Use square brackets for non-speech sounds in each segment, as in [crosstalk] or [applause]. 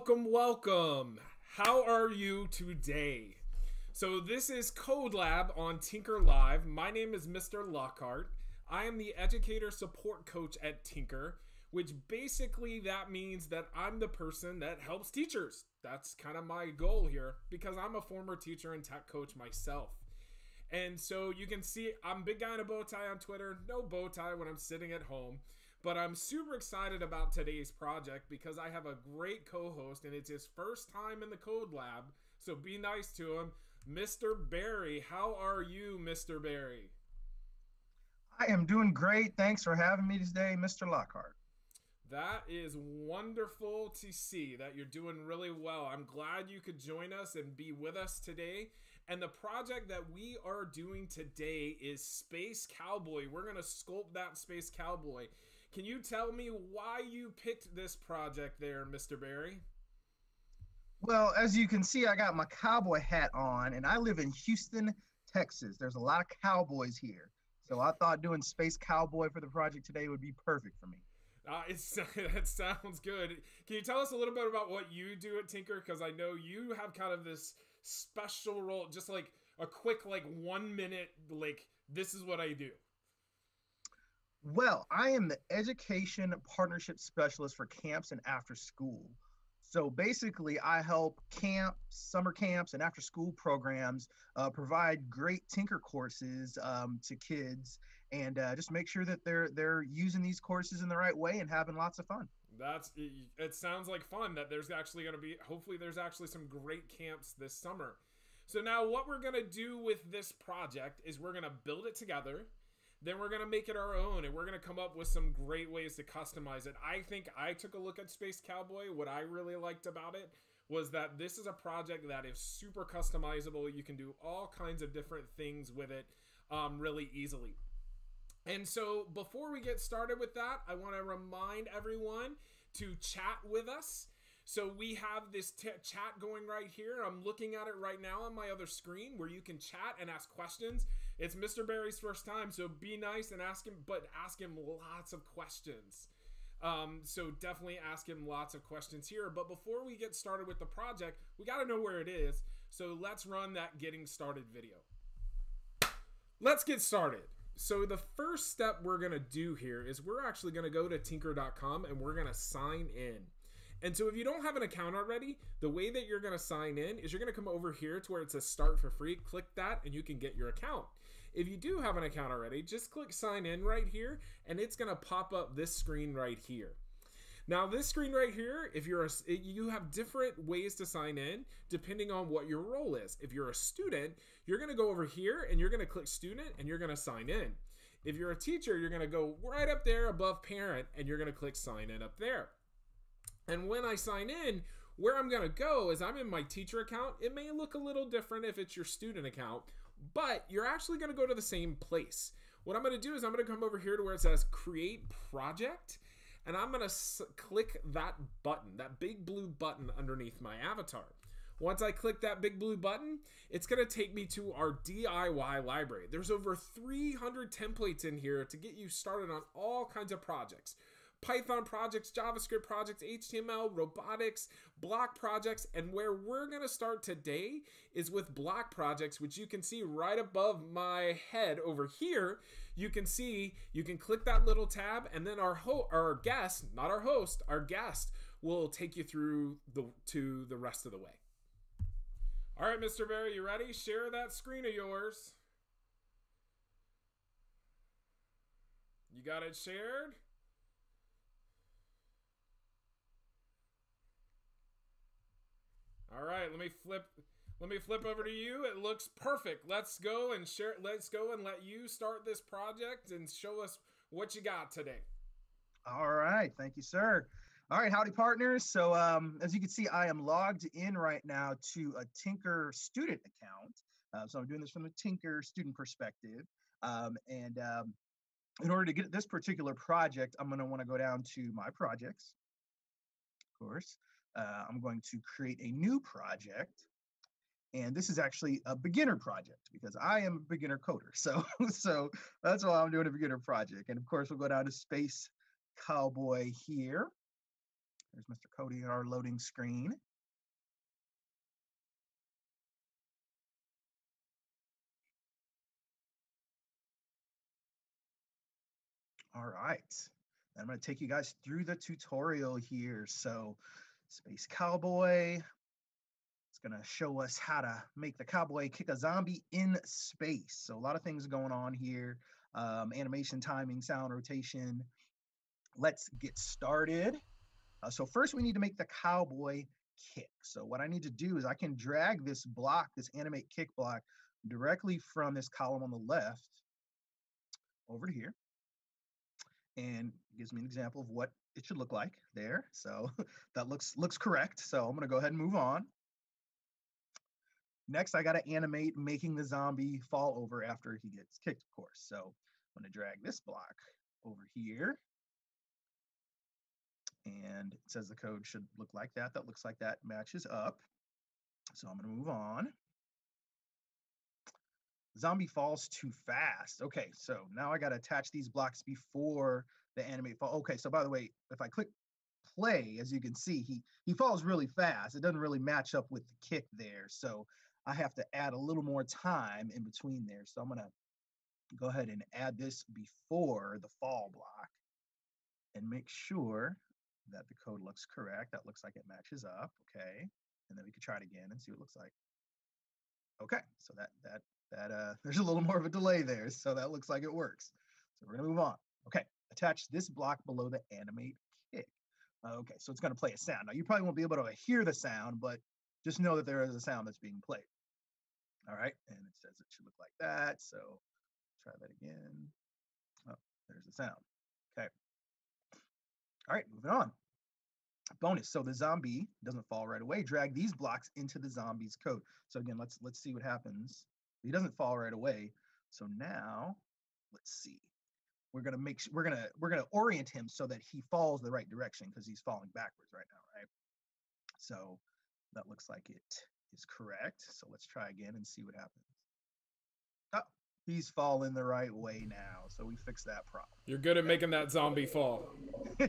welcome, welcome. How are you today? So, this is Code Lab on Tynker Live. My name is Mr. Lockhart. I am the educator support coach at Tynker, which basically that means that I'm the person that helps teachers. That's kind of my goal here because I'm a former teacher and tech coach myself. And so you can see I'm big guy in a bow tie on Twitter, no bow tie when I'm sitting at home. But I'm super excited about today's project because I have a great co host and it's his first time in the Code Lab. So be nice to him. Mr. Barry, how are you, Mr. Barry? I am doing great. Thanks for having me today, Mr. Lockhart. That is wonderful to see that you're doing really well. I'm glad you could join us and be with us today. And the project that we are doing today is Space Cowboy. We're going to sculpt that Space Cowboy. Can you tell me why you picked this project there, Mr. Barry? Well, as you can see, I got my cowboy hat on, and I live in Houston, Texas. There's a lot of cowboys here. So I thought doing Space Cowboy for the project today would be perfect for me. Uh, it's [laughs] that sounds good. Can you tell us a little bit about what you do at Tynker? Because I know you have kind of this special role, just like a quick, like one minute, like this is what I do. Well, I am the education partnership specialist for camps and after school. So basically, I help camps, summer camps, and after school programs uh, provide great Tynker courses um, to kids, and uh, just make sure that they're they're using these courses in the right way and having lots of fun. That's it. Sounds like fun. That there's actually going to be. Hopefully, there's actually some great camps this summer. So now, what we're going to do with this project is we're going to build it together then we're going to make it our own and we're going to come up with some great ways to customize it. I think I took a look at Space Cowboy. What I really liked about it was that this is a project that is super customizable. You can do all kinds of different things with it um, really easily. And so before we get started with that, I want to remind everyone to chat with us. So we have this t- chat going right here. I'm looking at it right now on my other screen where you can chat and ask questions. It's Mr. Barry's first time, so be nice and ask him, but ask him lots of questions. Um, so definitely ask him lots of questions here. But before we get started with the project, we got to know where it is. So let's run that getting started video. Let's get started. So the first step we're going to do here is we're actually going to go to tynker.com and we're going to sign in. And so if you don't have an account already, the way that you're going to sign in is you're going to come over here to where it says start for free, click that, and you can get your account. If you do have an account already, just click sign in right here, and it's going to pop up this screen right here. Now, this screen right here, if you're a, you have different ways to sign in depending on what your role is. If you're a student, you're going to go over here and you're going to click student and you're going to sign in. If you're a teacher, you're going to go right up there above parent and you're going to click sign in up there. And when I sign in, where I'm going to go is I'm in my teacher account. It may look a little different if it's your student account, but you're actually going to go to the same place. What I'm going to do is I'm going to come over here to where it says create project and I'm going to click that button, that big blue button underneath my avatar. Once I click that big blue button, it's going to take me to our DIY library. There's over 300 templates in here to get you started on all kinds of projects Python projects, JavaScript projects, HTML, robotics, block projects, and where we're going to start today is with block projects, which you can see right above my head over here. You can see, you can click that little tab, and then our ho- our guest, not our host, our guest will take you through the to the rest of the way. All right, Mr. Barry, you ready? Share that screen of yours. You got it shared? All right, let me flip let me flip over to you. It looks perfect. Let's go and share let's go and let you start this project and show us what you got today. All right, thank you, sir. All right, howdy partners. So um, as you can see, I am logged in right now to a Tynker student account. Uh, so I'm doing this from a Tynker student perspective. Um, and um, in order to get this particular project, I'm gonna wanna go down to my projects, of course uh, I'm going to create a new project. And this is actually a beginner project because I am a beginner coder. [laughs] So, so that's why I'm doing a beginner project. And of course, we'll go down to Space Cowboy here. There's Mr. Cody on our loading screen. All right. I'm going to take you guys through the tutorial here. So Space Cowboy, it's going to show us how to make the cowboy kick a zombie in space. So a lot of things going on here. Um, animation, timing, sound, rotation. Let's get started. Uh, so first we need to make the cowboy kick. So what I need to do is I can drag this block, this animate kick block, directly from this column on the left over to here and gives me an example of what it should look like there. So [laughs] that looks looks correct. So I'm gonna go ahead and move on. Next, I gotta animate making the zombie fall over after he gets kicked, of course. So I'm gonna drag this block over here. And it says the code should look like that. That looks like that matches up. So I'm gonna move on. Zombie falls too fast. Okay, so now I got to attach these blocks before the animate fall. Okay, so by the way, if I click play, as you can see, he he falls really fast. It doesn't really match up with the kick there. So I have to add a little more time in between there. So I'm gonna go ahead and add this before the fall block and make sure that the code looks correct. That looks like it matches up. Okay. And then we can try it again and see what it looks like. Okay, so that that that uh [laughs] there's a little more of a delay there, so that looks like it works. So we're gonna move on. Okay, attach this block below the animate kick. Okay, so it's gonna play a sound. Now you probably won't be able to hear the sound, but just know that there is a sound that's being played. All right, and it says it should look like that. So try that again. Oh, there's the sound. Okay. All right, moving on. Bonus. So the zombie doesn't fall right away. Drag these blocks into the zombie's code. So again, let's let's see what happens. He doesn't fall right away. So now, let's see. We're gonna make we're gonna we're gonna orient him so that he falls the right direction because he's falling backwards right now, right? So that looks like it is correct. So let's try again and see what happens. Oh, he's falling the right way now. So we fixed that problem. You're good at making that zombie fall. [laughs]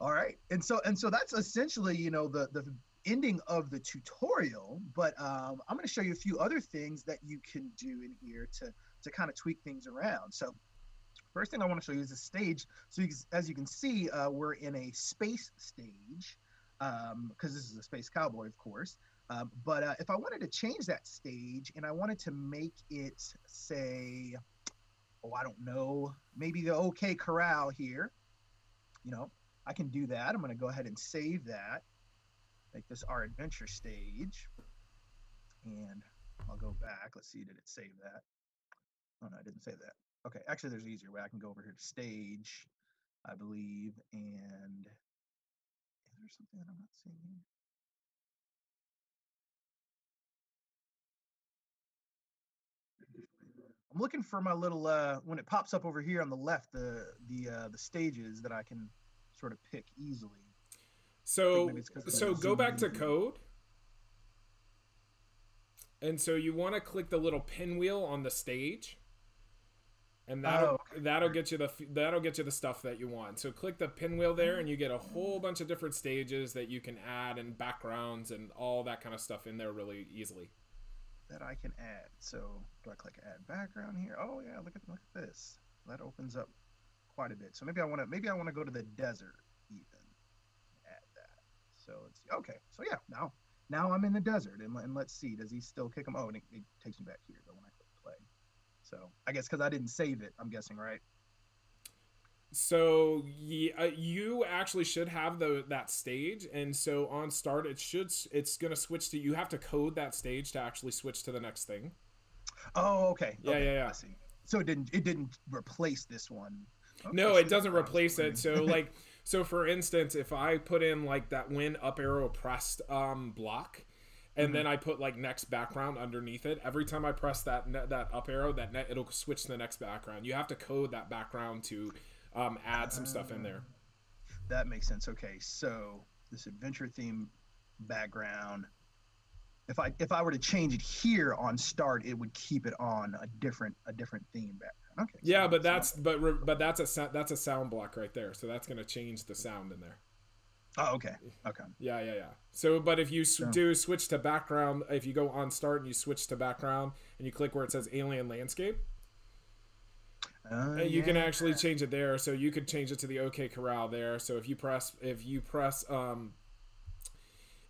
All right. And so and so that's essentially, you know, the the ending of the tutorial, but um, I'm going to show you a few other things that you can do in here to to kind of tweak things around. So first thing I want to show you is a stage. So you, as you can see, uh, we're in a space stage because um, this is a space cowboy, of course. Um, but uh, if I wanted to change that stage and I wanted to make it say, oh, I don't know, maybe the OK Corral here, you know, I can do that. I'm going to go ahead and save that make this our adventure stage. And I'll go back. Let's see, did it save that? Oh, no, I didn't say that. Okay, actually, there's an easier way. I can go over here to stage, I believe, and is there something that I'm not seeing? I'm looking for my little uh, when it pops up over here on the left, the the uh, the stages that I can sort of pick easily. So so go back to code. And so you want to click the little pinwheel on the stage. And that'll oh, that'll get you the that'll get you the stuff that you want. So click the pinwheel there and you get a whole bunch of different stages that you can add and backgrounds and all that kind of stuff in there really easily. That I can add. So do I click add background here? Oh yeah, look at look at this. That opens up quite a bit. So maybe I want to maybe I want to go to the desert even. So let's see. Okay, so yeah, now now I'm in the desert, and, and let's see, does he still kick him? Oh, and it, it takes me back here though when I. So I guess because I didn't save it, I'm guessing, right? So yeah, uh, you actually should have the that stage, and so on start, it should it's gonna switch to you have to code that stage to actually switch to the next thing. Oh, okay. Yeah, okay. yeah, yeah. I see. So it didn't it didn't replace this one. Okay, no, it doesn't replace it. So [laughs] like so for instance, if I put in like that when up arrow pressed um, block, and mm-hmm. then I put like next background underneath it. Every time I press that that up arrow, that net it'll switch to the next background. You have to code that background to um, add some stuff in there. That makes sense. Okay, so this adventure theme background. If I if I were to change it here on start, it would keep it on a different a different theme background. Okay. Yeah, so- but that's but re- but that's a that's a sound block right there. So that's gonna change the sound in there. Oh, okay. Okay. Yeah, yeah, yeah. So, but if you s- Yeah. do switch to background, if you go on start and you switch to background and you click where it says alien landscape, Uh, uh, you can actually change it there. So you could change it to the OK Corral there. So if you press, if you press, um,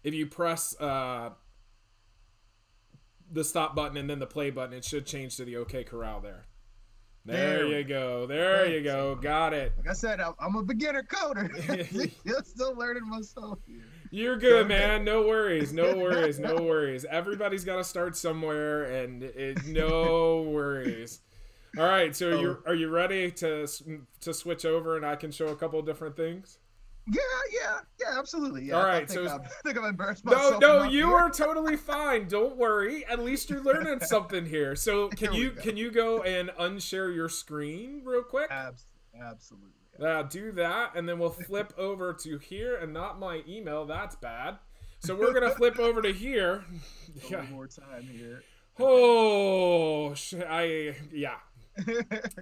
if you press uh, the stop button and then the play button, it should change to the OK Corral there. There, There you go. There you go. Got it. Like I said, I'm, I'm a beginner coder. [laughs] [laughs] I'm still learning myself. You're good, man. No worries. No [laughs] worries. No worries. Everybody's got to start somewhere, and it, no worries. All right. So oh. So- you are you ready to to switch over, and I can show a couple of different things? Yeah, yeah, yeah, absolutely. Yeah, All I think, so- I'm, I [laughs] think I'm embarrassed myself. no, enough you here. are totally fine. Don't worry. At least you're learning [laughs] something here. So can Here you go. can you go and unshare your screen real quick? Abs- absolutely. Uh, do that, and then we'll flip over to here, and not my email. That's bad. So we're gonna flip [laughs] over to here. A little more time here. Oh, I yeah.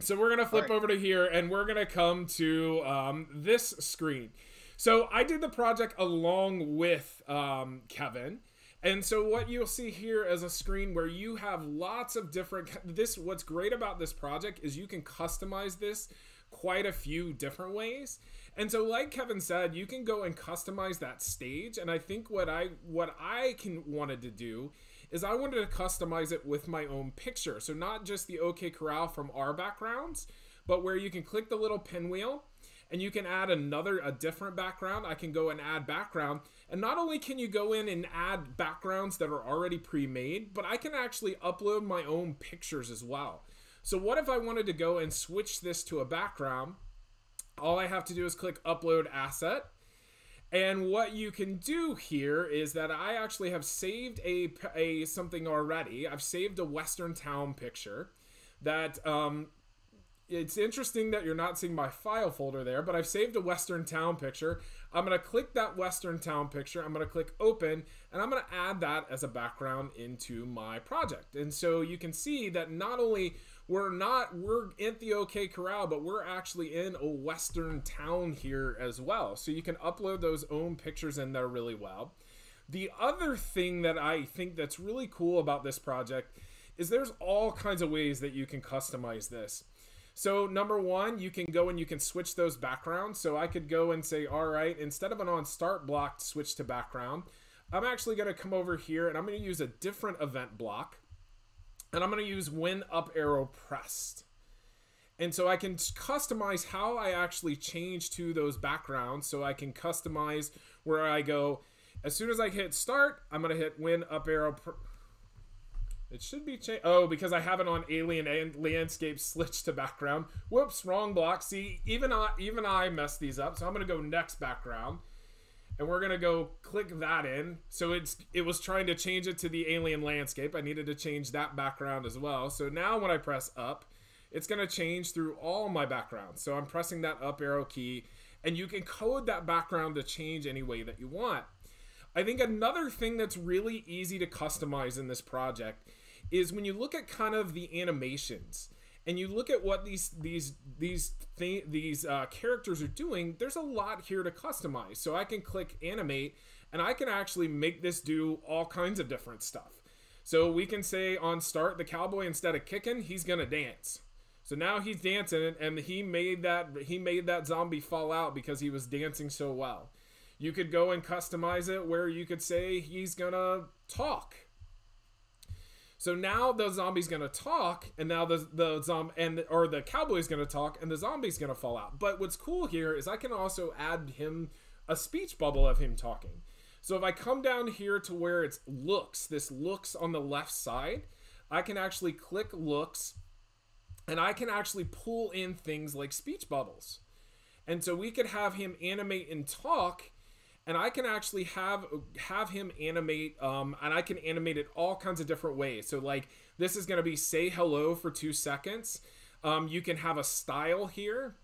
So we're gonna flip Alright. over to here, and we're gonna come to um, this screen. So I did the project along with um, Kevin, and so what you'll see here is a screen where you have lots of different. This what's great about this project is you can customize this quite a few different ways. And so like Kevin said, you can go and customize that stage and I think what I what I can wanted to do is I wanted to customize it with my own picture. So not just the OK Corral from our backgrounds, but where you can click the little pinwheel and you can add another a different background. I can go and add background. And not only can you go in and add backgrounds that are already pre-made, but I can actually upload my own pictures as well. So what if I wanted to go and switch this to a background? All I have to do is click upload asset. And what you can do here is that I actually have saved a, a something already. I've saved a Western town picture that um, it's interesting that you're not seeing my file folder there, but I've saved a Western town picture. I'm to click that Western town picture. I'm to click open and I'm to add that as a background into my project. And so you can see that not only we're not we're at the OK Corral, but we're actually in a Western town here as well. So you can upload those own pictures in there really well. The other thing that I think that's really cool about this project is there's all kinds of ways that you can customize this. So number one, you can go and you can switch those backgrounds. So I could go and say, all right, instead of an on start block, switch to background. I'm actually going to come over here and I'm going to use a different event block. And I'm going to use when up arrow pressed. And so I can customize how I actually change to those backgrounds. So I can customize where I go, as soon as I hit start, I'm going to hit when up arrow. It should be changed. Oh, because I have it on alien and landscape [laughs] switch to background. Whoops, wrong block. See, even I even I messed these up. So I'm gonna go next background, and we're gonna go click that in. So it's it was trying to change it to the alien landscape. I needed to change that background as well. So now when I press up, it's gonna change through all my backgrounds. So I'm pressing that up arrow key, and you can code that background to change any way that you want. I think another thing that's really easy to customize in this project is when you look at kind of the animations and you look at what these these these th- these uh, characters are doing. There's a lot here to customize. So I can click animate and I can actually make this do all kinds of different stuff. So we can say on start the cowboy instead of kicking, he's gonna dance. So now he's dancing and he made that he made that zombie fall out because he was dancing so well. You could go and customize it where you could say he's gonna talk. So now the zombie's gonna talk, and now the the zom and or the cowboy's gonna talk, and the zombie's gonna fall out. But what's cool here is I can also add him a speech bubble of him talking. So if I come down here to where it's looks, this looks on the left side, I can actually click looks, and I can actually pull in things like speech bubbles. And so we could have him animate and talk, and I can actually have have him animate, um, and I can animate it all kinds of different ways. So like this is gonna be say hello for two seconds. Um, you can have a style here,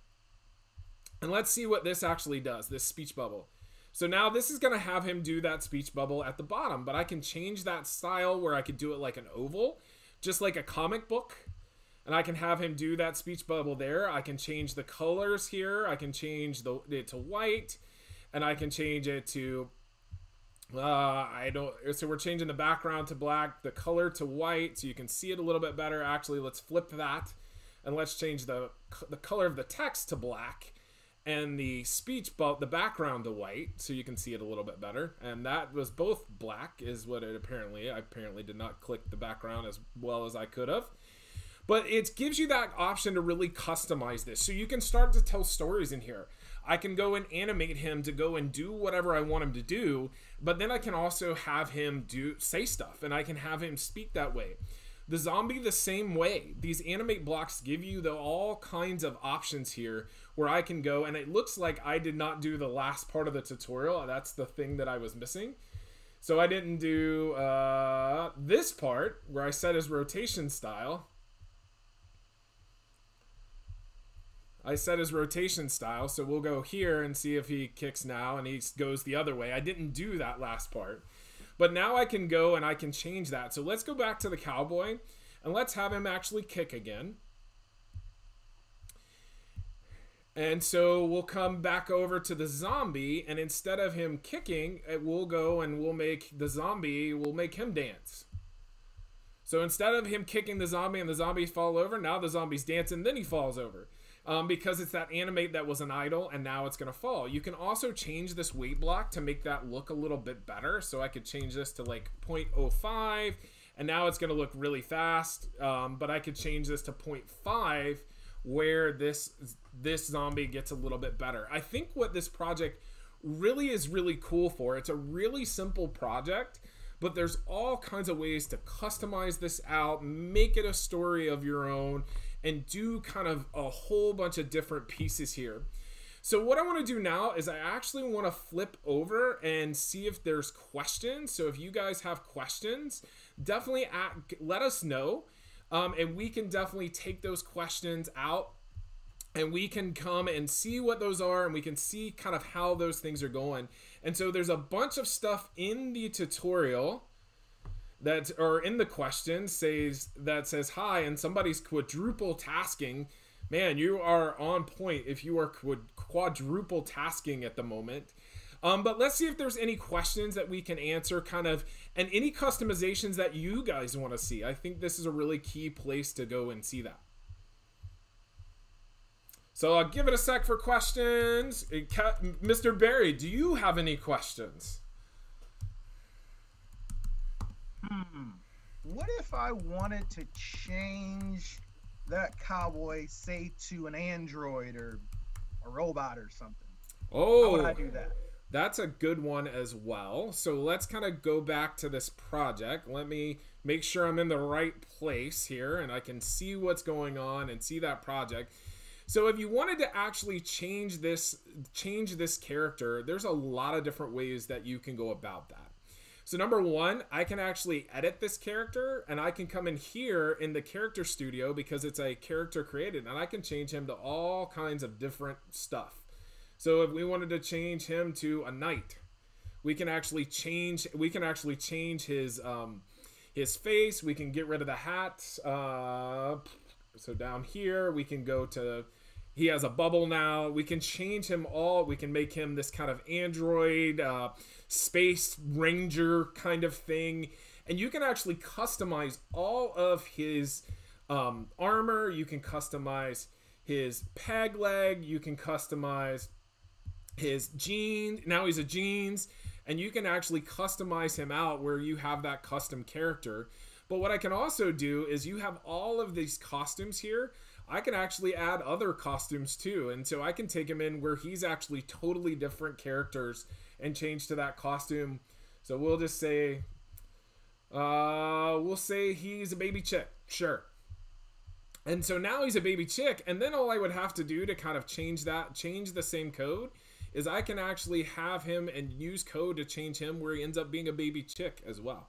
and let's see what this actually does. This speech bubble. So now this is gonna have him do that speech bubble at the bottom, but I can change that style where I could do it like an oval, just like a comic book. and I can have him do that speech bubble there. I can change the colors here. I can change the it to white, and I can change it to uh, I don't. So we're changing the background to black, the color to white, so you can see it a little bit better. Actually, let's flip that, and let's change the the color of the text to black, and the speech but the background to white, so you can see it a little bit better. And that was both black, is what it apparently. I apparently did not click the background as well as I could have. But it gives you that option to really customize this. So you can start to tell stories in here. I can go and animate him to go and do whatever I want him to do, but then I can also have him do say stuff and I can have him speak that way. The zombie the same way. These animate blocks give you the all kinds of options here where I can go and it looks like I did not do the last part of the tutorial. That's the thing that I was missing. So I didn't do uh, this part where I set his rotation style. I set his rotation style, so we'll go here and see if he kicks now and he goes the other way. I didn't do that last part. But now I can go and I can change that. So let's go back to the cowboy and let's have him actually kick again. And so we'll come back over to the zombie and instead of him kicking, we'll go and we'll make the zombie, we'll make him dance. So instead of him kicking the zombie and the zombie fall over, now the zombie's dancing, then he falls over um, because it's that animate that was an idle and now it's going to fall. You can also change this wait block to make that look a little bit better. So I could change this to like 0.05 and now it's going to look really fast. Um, but I could change this to 0.5 where this this zombie gets a little bit better. I think what this project really is really cool for. It's a really simple project, but there's all kinds of ways to customize this out, make it a story of your own, and do kind of a whole bunch of different pieces here. So what I want to do now is I actually want to flip over and see if there's questions. So if you guys have questions, definitely at, let us know. Um, and we can definitely take those questions out and we can come and see what those are and we can see kind of how those things are going. And so there's a bunch of stuff in the tutorial that or in the question says that says hi and somebody's quadruple tasking. Man you are on point if you are quadruple tasking at the moment. Um, but let's see if there's any questions that we can answer kind of and any customizations that you guys want to see. I think this is a really key place to go and see that. So i'll give it a sec for questions. Mr barry do you have any questions hmm, what if I wanted to change that cowboy, say, to an android or a robot or something? Oh, how would I do that? That's a good one as well. So let's kind of go back to this project. Let me make sure I'm in the right place here and I can see what's going on and see that project. So if you wanted to actually change this change this character, there's a lot of different ways that you can go about that. So number one, I can actually edit this character and I can come in here in the character studio because it's a character created and I can change him to all kinds of different stuff. So if we wanted to change him to a knight, we can actually change we can actually change his um his face, we can get rid of the hat. Uh so down here we can go to he has a bubble now. We can change him all. We can make him this kind of android uh space ranger kind of thing. And you can actually customize all of his um, armor. You can customize his peg leg. You can customize his jeans. Now he's a jeans. And you can actually customize him out where you have that custom character. But what i can also do is you have all of these costumes here i can actually add other costumes too and so i can take him in where he's actually totally different characters and change to that costume. So we'll just say, uh, we'll say he's a baby chick. Sure. And so now he's a baby chick. And then all I would have to do to kind of change that, change the same code, is I can actually have him and use code to change him where he ends up being a baby chick as well.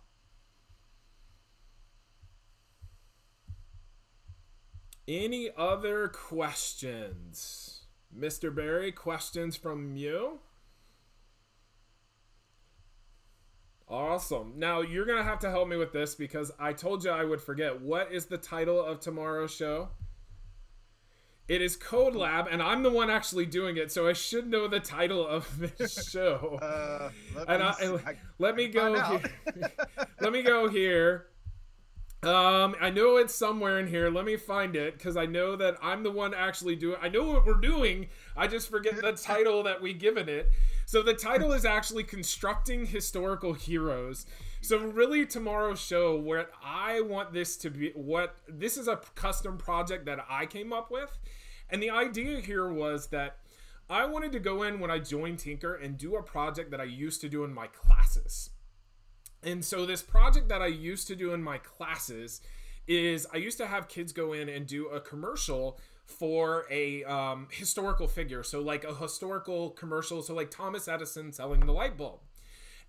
Any other questions? Mr. Barry, questions from you? Awesome. Now you're gonna have to help me with this because I told you I would forget. What is the title of tomorrow's show? It is Code Lab, and I'm the one actually doing it, so I should know the title of [laughs] this show. Uh, let and me I, I- let me I go. Here. [laughs] let me go here. Um, I know it's somewhere in here. Let me find it because I know that I'm the one actually doing. I know what we're doing. I just forget the title that we given it. So the title is actually constructing historical heroes. So really, tomorrow's show, what I want this to be, what this is a custom project that I came up with, and the idea here was that I wanted to go in when I joined Tynker and do a project that I used to do in my classes. And so this project that I used to do in my classes is I used to have kids go in and do a commercial for a um, historical figure. So like a historical commercial. So like Thomas Edison selling the light bulb.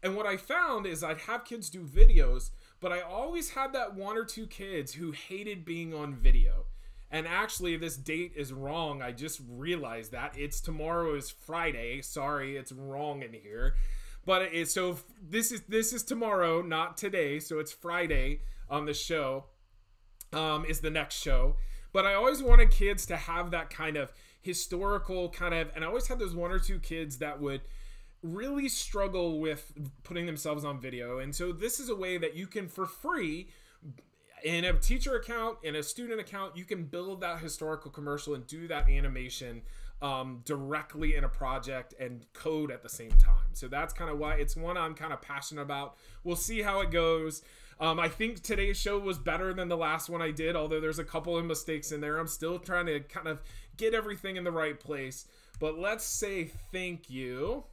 And what I found is I'd have kids do videos, but I always had that one or two kids who hated being on video. And actually, this date is wrong. I just realized that it's tomorrow is Friday. Sorry, it's wrong in here. But it is so this is this is tomorrow, not today. So it's Friday on the show. Um, is the next show. But I always wanted kids to have that kind of historical kind of, and I always had those one or two kids that would really struggle with putting themselves on video. And so this is a way that you can, for free, in a teacher account, in a student account, you can build that historical commercial and do that animation um, directly in a project and code at the same time. So that's kind of why it's one I'm kind of passionate about. We'll see how it goes. Um, I think today's show was better than the last one I did, although there's a couple of mistakes in there. I'm still trying to kind of get everything in the right place. But let's say thank you.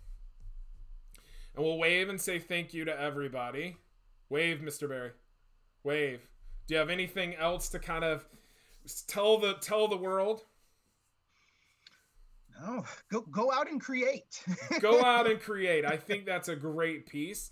And we'll wave and say thank you to everybody. Wave, Mr. Barry. Wave. Do you have anything else to kind of tell the tell the world? No, go go out and create. Go [laughs] out and create. I think that's a great piece.